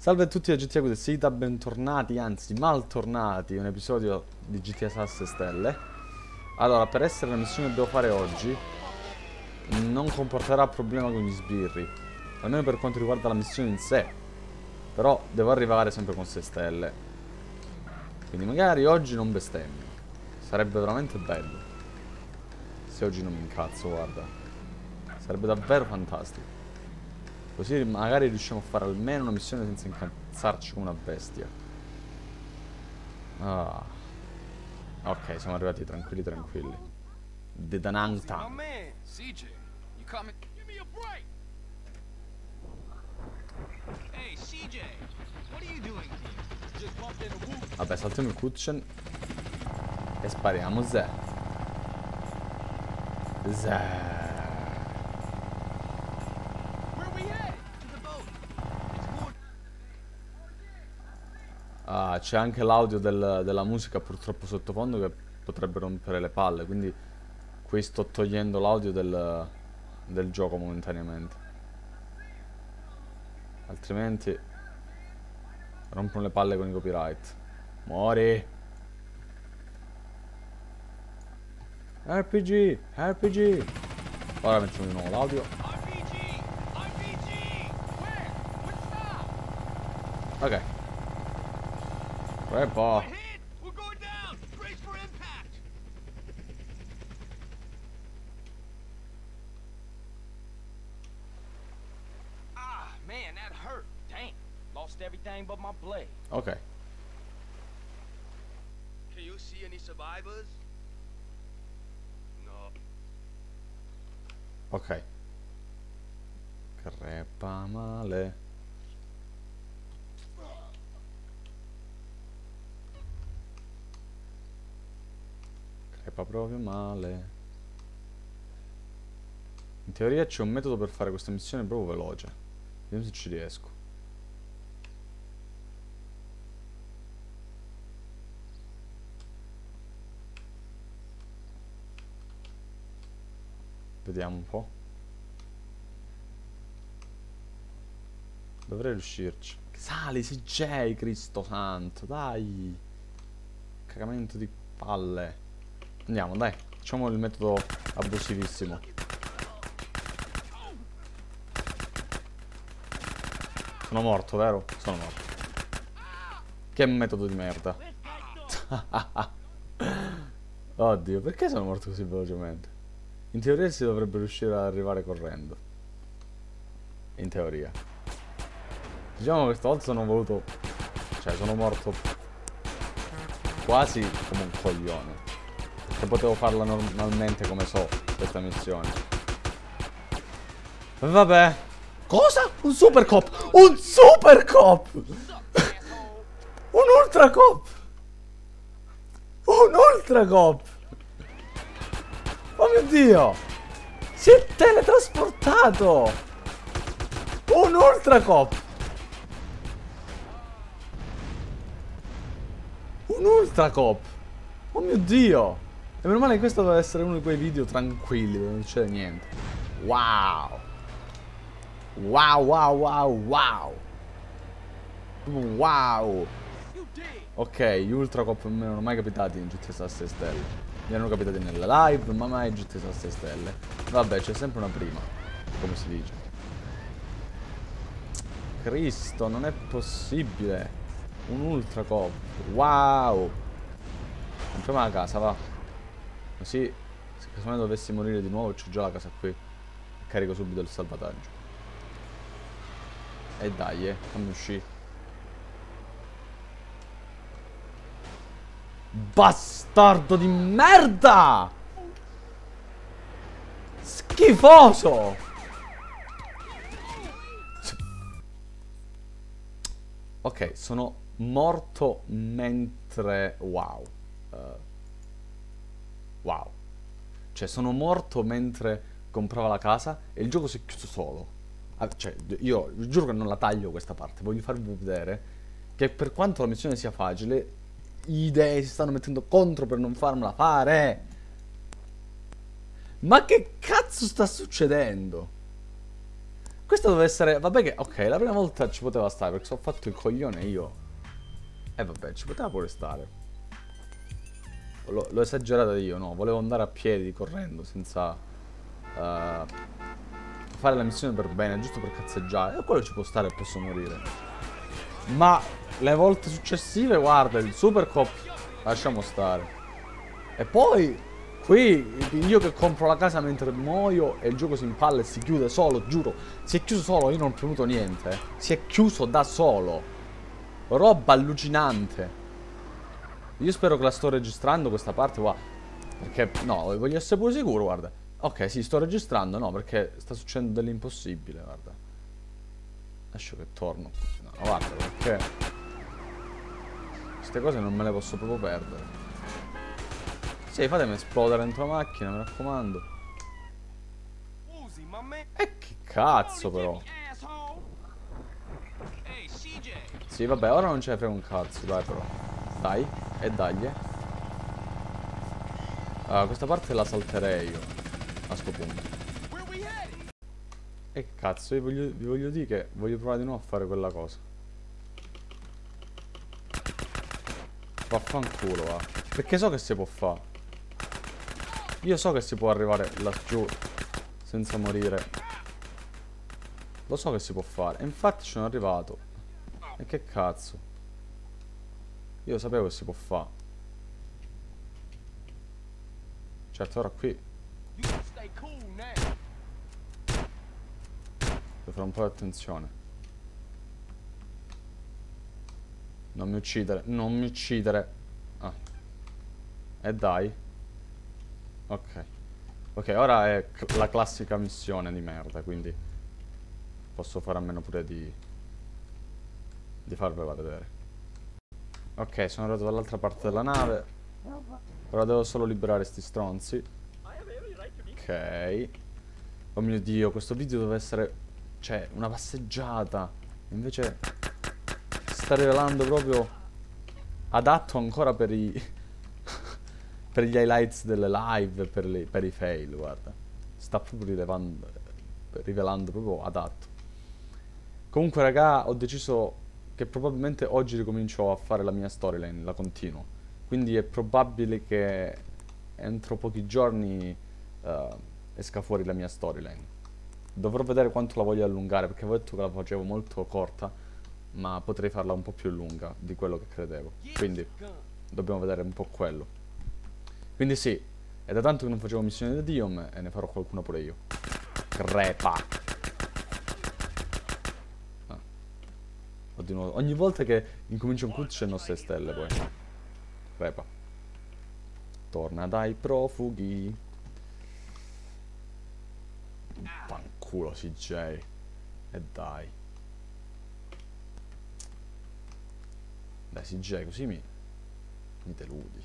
Salve a tutti da GTA Good Sita, bentornati, anzi maltornati, un episodio di GTA Sasse Stelle. Allora, per essere la missione che devo fare oggi, non comporterà problema con gli sbirri, almeno per quanto riguarda la missione in sé. Però devo arrivare sempre con 6 stelle. Quindi magari oggi non bestemmio. Sarebbe veramente bello. Se oggi non mi incazzo, guarda. Sarebbe davvero fantastico. Così magari riusciamo a fare almeno una missione senza incazzarci come una bestia. Ah. Ok, siamo arrivati tranquilli tranquilli. The Danang Town. CJ, you coming? Give me a break! Hey, CJ, what are you doing here? Just bumped in a whoop. Vabbè, saltiamo il cutscene. E spariamo Zè. Zè. Ah, c'è anche l'audio del- della musica purtroppo sottofondo che potrebbe rompere le palle, quindi qui sto togliendo l'audio del, del gioco momentaneamente. Altrimenti rompono le palle con i copyright. Muori! RPG! RPG! Ora mettiamo di nuovo l'audio. RPG! RPG! Where? What stop? Ok. Right ball. Ah, man, that hurt. Damn. Lost everything but my blade. Okay. Can you see any survivors? No. Okay. Crepamale. Crepa proprio male. In teoria c'è un metodo per fare questa missione proprio veloce. Vediamo se ci riesco. Vediamo un po'. Dovrei riuscirci. Sali, CJ, Cristo santo, dai. Cagamento di palle. Andiamo, dai. Facciamo il metodo abusivissimo. Sono morto, vero? Sono morto. Che metodo di merda. Oddio, perché sono morto così velocemente? In teoria si dovrebbe riuscire ad arrivare correndo. In teoria. Diciamo che questa volta sono voluto... Cioè, sono morto quasi come un coglione. Perché potevo farla normalmente come so, questa missione. Vabbè. Cosa? Un super cop! Un super cop! un ultra cop! Un ultra cop! Oh mio dio! Si è teletrasportato! Un ultra cop! Un ultra cop! Oh mio dio! E meno male che questo deve essere uno di quei video tranquilli dove non succede niente. Wow! Wow, wow, wow, wow! Wow! Ok, gli Ultra Cop non mi erano mai capitati in GTA 6 stelle. Mi erano capitati nelle live, ma mai in GTA 6 stelle. Vabbè, c'è sempre una prima, come si dice. Cristo, non è possibile. Un Ultra Cop. Wow! Entriamo alla casa, va. Così, se casomai dovessi morire di nuovo, c'ho già la casa qui. Carico subito il salvataggio. E dai, eh, fammi uscire. Bastardo di merda! Schifoso! Ok, sono morto mentre... Wow. Eh, wow. Cioè, sono morto mentre comprava la casa e il gioco si è chiuso solo. Ah, cioè, io giuro che non la taglio questa parte. Voglio farvi vedere che per quanto la missione sia facile, idee si stanno mettendo contro per non farmela fare. Ma che cazzo sta succedendo? Questa deve essere... Vabbè che... Ok, la prima volta ci poteva stare perché ho fatto il coglione io. E eh, vabbè, ci poteva pure stare. L'ho esagerato io, no? Volevo andare a piedi, correndo, senza... Uh, fare la missione per bene, giusto per cazzeggiare. E quello ci può stare e posso morire. Ma le volte successive, guarda, il super cop... Lasciamo stare. E poi Qui io che compro la casa mentre muoio e il gioco si impalla e si chiude solo, giuro. Si è chiuso solo, io non ho premuto niente. Si è chiuso da solo. Roba allucinante. Io spero che la sto registrando questa parte qua. Perché, no, voglio essere pure sicuro, guarda. Ok, sì, sto registrando, no, perché sta succedendo dell'impossibile, guarda. Lascio che torno. No, guarda, perché... Queste cose non me le posso proprio perdere. Sì, fatemi esplodere dentro la macchina, mi raccomando. E che cazzo però. Sì, vabbè, ora non ce ne frega un cazzo, dai però. Dai, e dagli. Allora, questa parte la salterei io. A sto punto. E cazzo, vi voglio, vi voglio dire che voglio provare di nuovo a fare quella cosa. Vaffanculo, va. Perché so che si può fare. Io so che si può arrivare laggiù senza morire. Lo so che si può fare. E infatti ci sono arrivato. E che cazzo. Io sapevo che si può fare. Certo, ora qui. Devo fare un po' di attenzione. Non mi uccidere, non mi uccidere. Ah. E dai. Ok. Ok, ora è la classica missione di merda, quindi posso fare a meno pure di, di farvela vedere. Ok, sono arrivato dall'altra parte della nave. Ora devo solo liberare sti stronzi. Ok. Oh mio dio, questo video deve essere... Cioè, una passeggiata. Invece sta rivelando proprio adatto ancora per i per gli highlights delle live, per, le, per i fail, guarda. Sta proprio rilevando, rivelando proprio adatto. Comunque, raga, ho deciso che probabilmente oggi ricomincio a fare la mia storyline, la continuo. Quindi è probabile che entro pochi giorni uh, esca fuori la mia storyline. Dovrò vedere quanto la voglio allungare, perché avevo detto che la facevo molto corta, ma potrei farla un po' più lunga di quello che credevo. Quindi dobbiamo vedere un po' quello. Quindi sì, è da tanto che non facevo missioni da Diom e ne farò qualcuna pure io. Crepa. Ogni volta che incomincio un cut c'è 6 stelle poi. Crepa. Torna dai profughi. Fanculo CJ. E dai. Dai CJ, così mi... Mi deludi.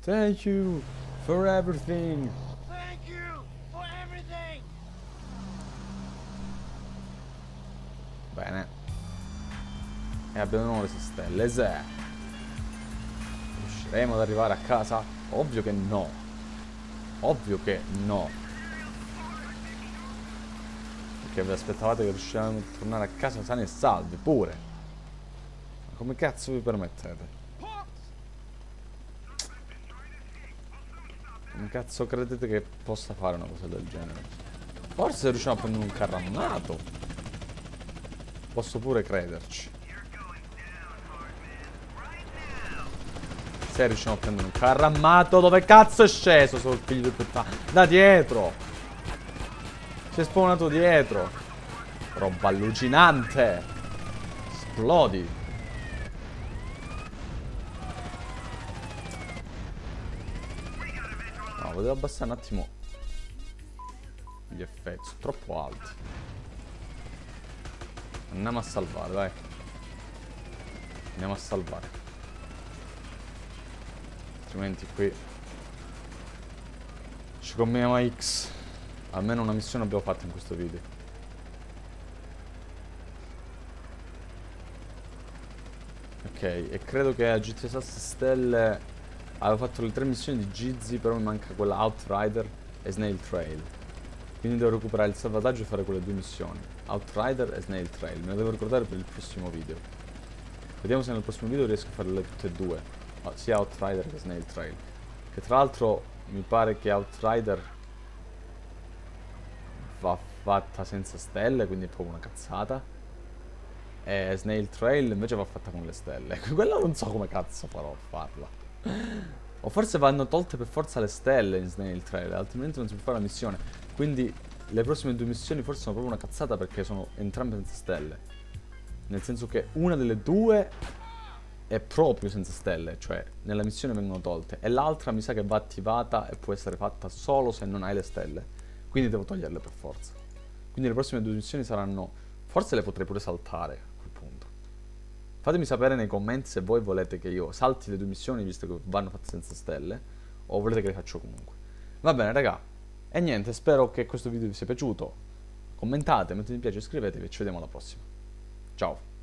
Thank you for everything. E abbiamo nuove stelle, se. Riusciremo ad arrivare a casa? Ovvio che no. Ovvio che no. Perché vi aspettavate che riuscivamo a tornare a casa sani e salvi, pure. Ma come cazzo vi permettete? Come cazzo credete che possa fare una cosa del genere? Forse riusciamo a prendere un carro armato. Posso pure crederci. Se riusciamo a prendere un carro armato, dove cazzo è sceso sul figlio di puttana? Da dietro! Si è spawnato dietro. Roba allucinante. Esplodi. potevo abbassare un attimo gli effetti, sono troppo alti. Andiamo a salvare, dai. Andiamo a salvare. Altrimenti qui ci combiniamo a X. Almeno una missione abbiamo fatto in questo video. Ok, e credo che a GTA 6 stelle Avevo fatto le tre missioni di Gizzy, però mi manca quella Outrider e Snail Trail. Quindi devo recuperare il salvataggio e fare quelle due missioni. Outrider e Snail Trail. Me lo devo ricordare per il prossimo video. Vediamo se nel prossimo video riesco a farle tutte e due. Sia Outrider che Snail Trail. Che tra l'altro mi pare che Outrider va fatta senza stelle, quindi è proprio una cazzata. E Snail Trail invece va fatta con le stelle. Quella non so come cazzo farò a farla. O forse vanno tolte per forza le stelle in Snail Trail, altrimenti non si può fare la missione. Quindi le prossime due missioni forse sono proprio una cazzata perché sono entrambe senza stelle. Nel senso che una delle due è proprio senza stelle, cioè nella missione vengono tolte. E l'altra mi sa che va attivata e può essere fatta solo se non hai le stelle. Quindi devo toglierle per forza. Quindi le prossime due missioni saranno... Forse le potrei pure saltare Fatemi sapere nei commenti se voi volete che io salti le due missioni visto che vanno fatte senza stelle o volete che le faccio comunque. Va bene raga, e niente, spero che questo video vi sia piaciuto. Commentate, mettete mi piace, iscrivetevi e ci vediamo alla prossima. Ciao!